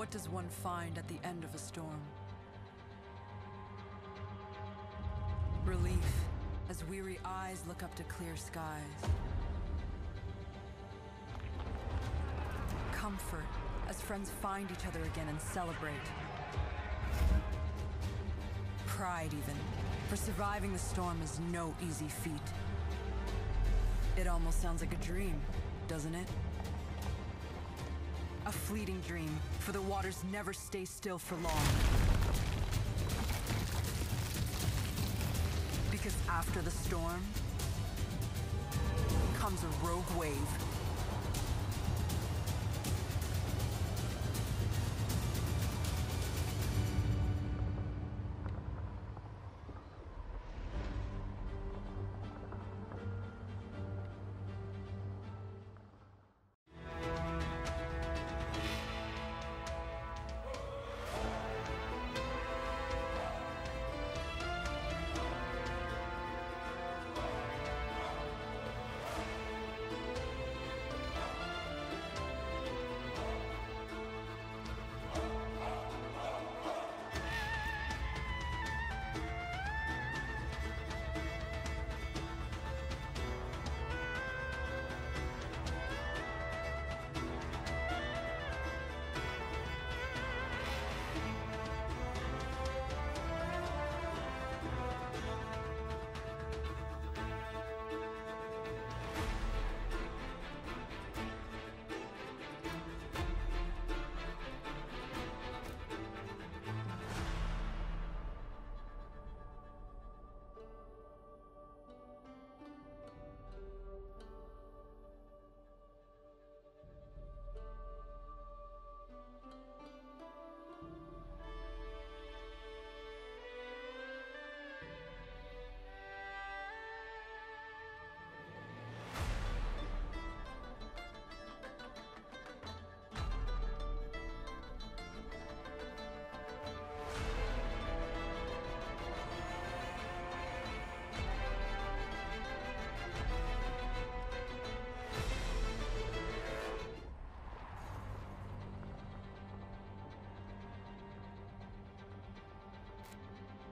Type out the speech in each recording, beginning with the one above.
What does one find at the end of a storm? Relief, as weary eyes look up to clear skies. Comfort, as friends find each other again and celebrate. Pride, even, for surviving the storm is no easy feat. It almost sounds like a dream, doesn't it? A fleeting dream, for the waters never stay still for long. Because after the storm comes a rogue wave.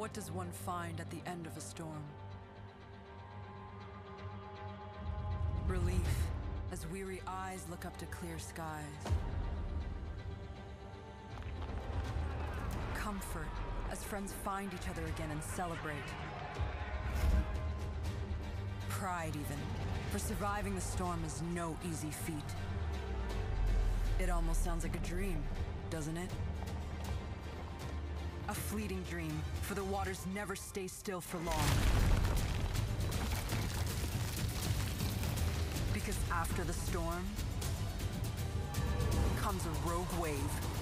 What does one find at the end of a storm? Relief, as weary eyes look up to clear skies. Comfort, as friends find each other again and celebrate. Pride, even, for surviving the storm is no easy feat. It almost sounds like a dream, doesn't it? A fleeting dream, for the waters never stay still for long. Because after the storm comes a rogue wave.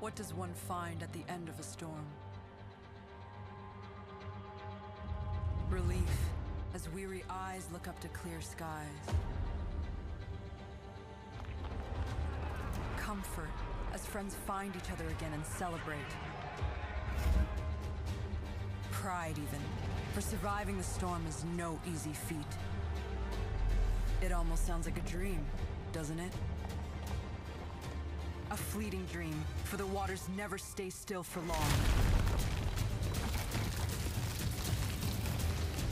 What does one find at the end of a storm? Relief, as weary eyes look up to clear skies. Comfort, as friends find each other again and celebrate. Pride, even, for surviving the storm is no easy feat. It almost sounds like a dream, doesn't it? A fleeting dream, for the waters never stay still for long.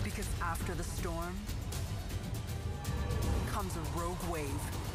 Because after the storm comes a rogue wave.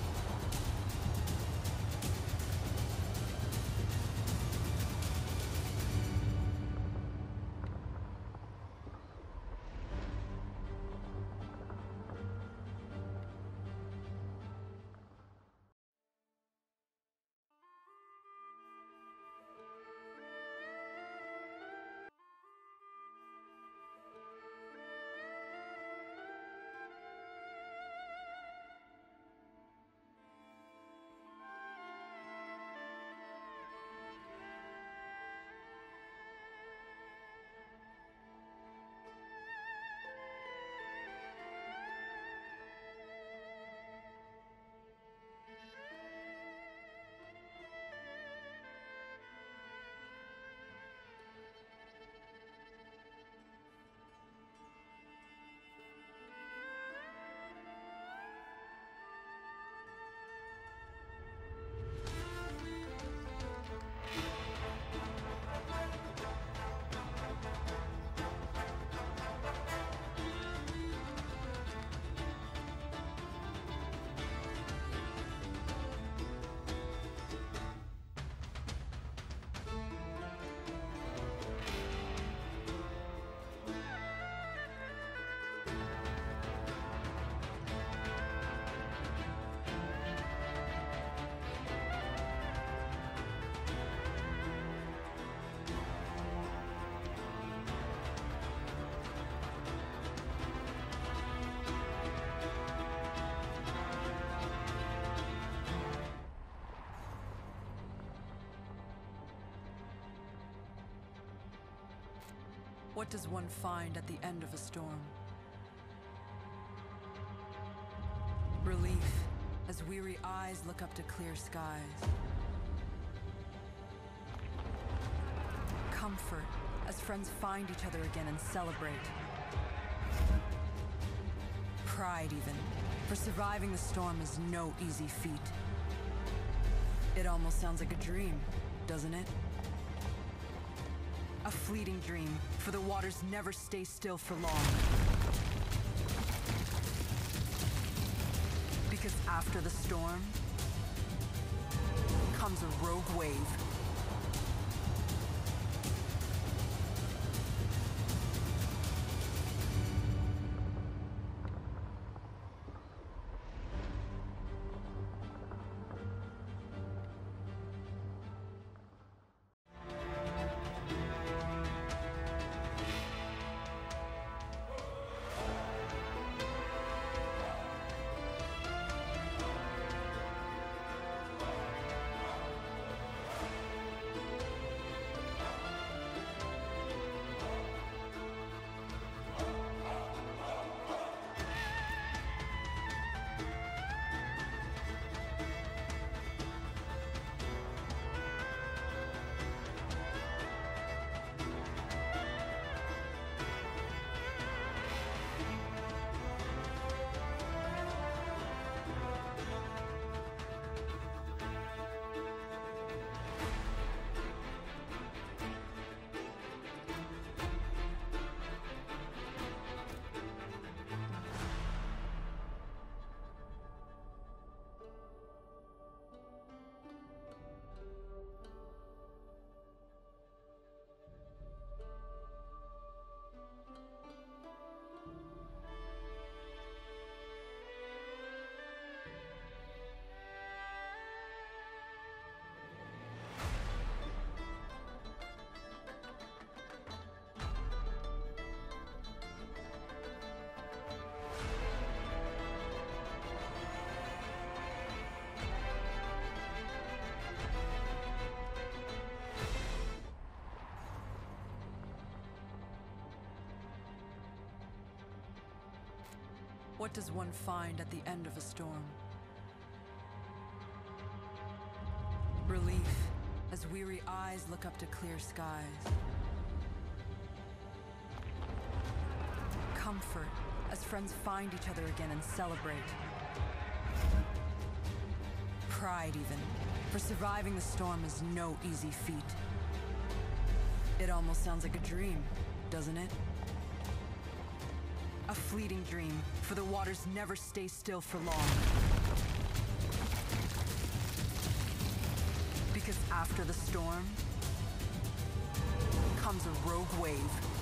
What does one find at the end of a storm? Relief, as weary eyes look up to clear skies. Comfort, as friends find each other again and celebrate. Pride, even, for surviving the storm is no easy feat. It almost sounds like a dream, doesn't it? A fleeting dream, for the waters never stay still for long. Because after the storm comes a rogue wave. What does one find at the end of a storm? Relief, as weary eyes look up to clear skies. Comfort, as friends find each other again and celebrate. Pride, even, for surviving the storm is no easy feat. It almost sounds like a dream, doesn't it? A fleeting dream, for the waters never stay still for long. Because after the storm comes a rogue wave.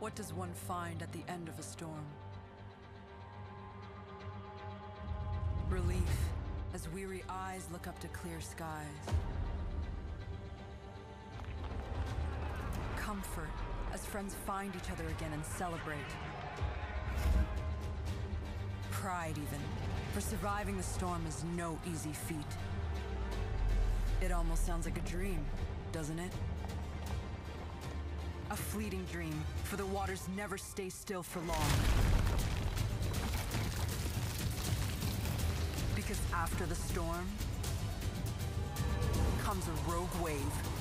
What does one find at the end of a storm? Relief, as weary eyes look up to clear skies. Comfort, as friends find each other again and celebrate. Pride, even, for surviving the storm is no easy feat. It almost sounds like a dream, doesn't it? A fleeting dream, for the waters never stay still for long. Because after the storm comes a rogue wave.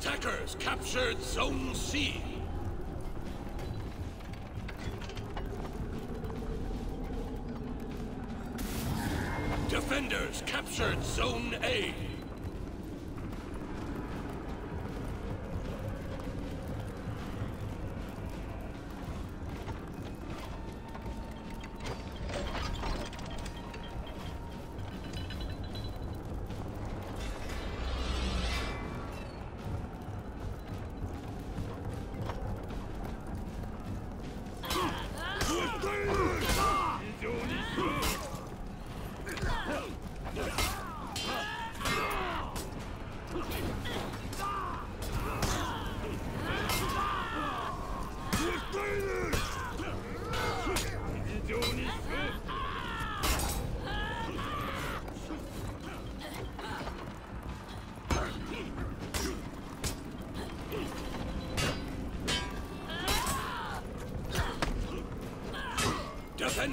Attackers captured Zone C. Defenders captured Zone A.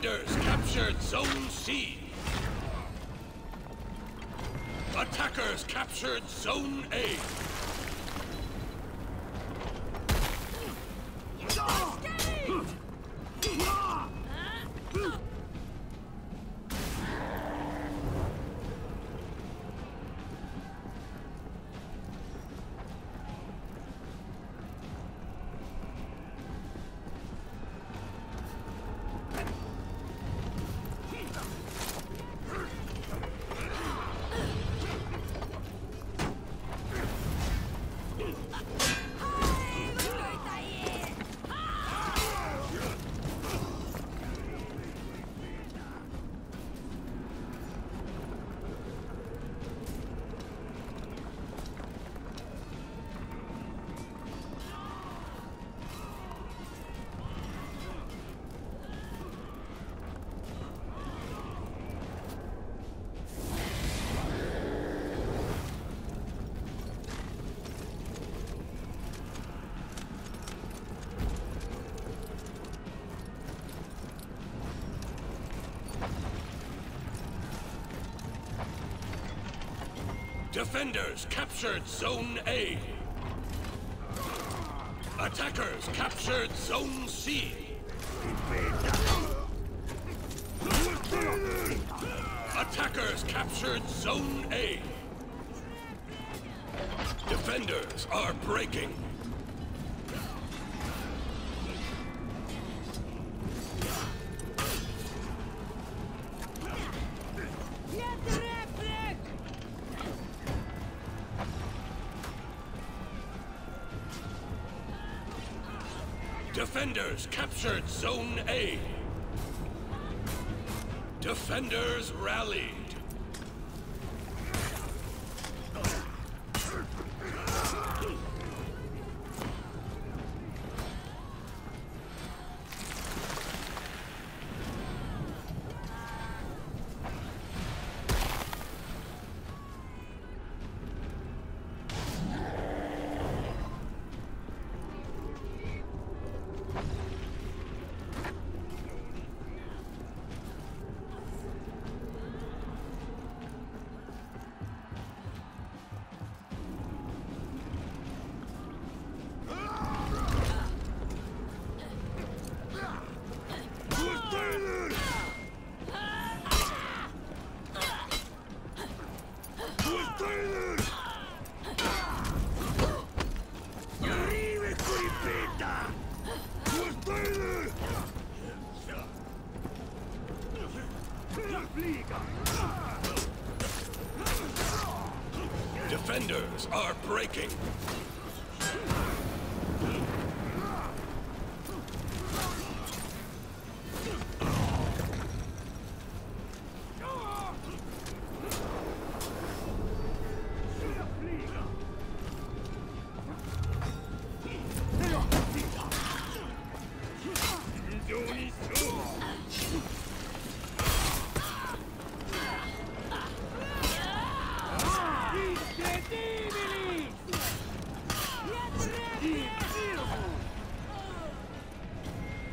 Defenders captured Zone C. Attackers captured Zone A. Defenders captured Zone A. Attackers captured Zone C. Attackers captured Zone A. Defenders are breaking. Defenders captured Zone A. Defenders rallied.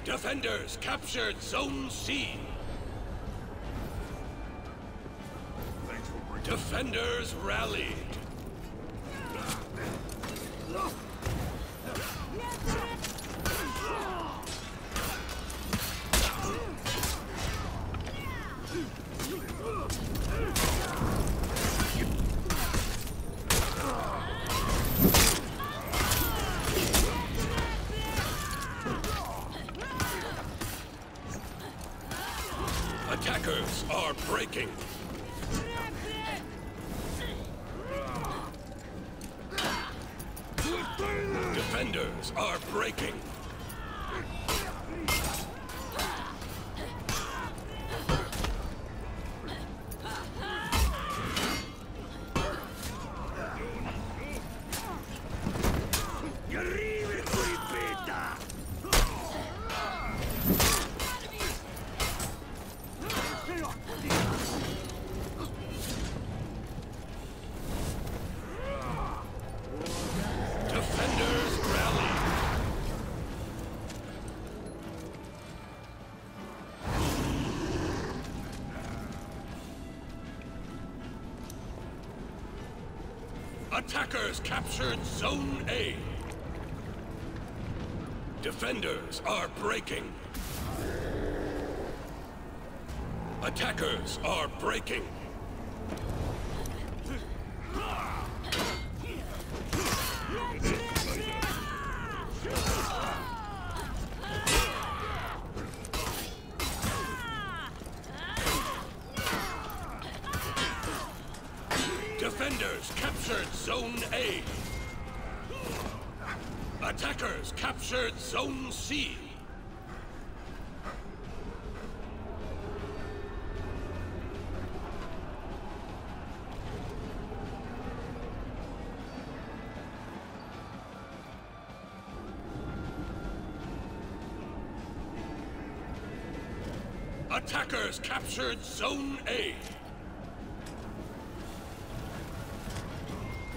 Defenders captured Zone C. Defenders rallied. Attackers captured Zone A. Defenders are breaking. Attackers are breaking. Captured Zone C. Attackers captured Zone A.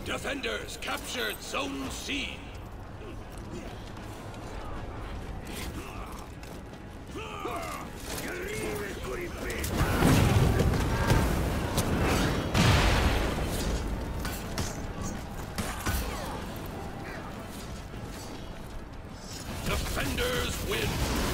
Defenders captured Zone C. Defenders win!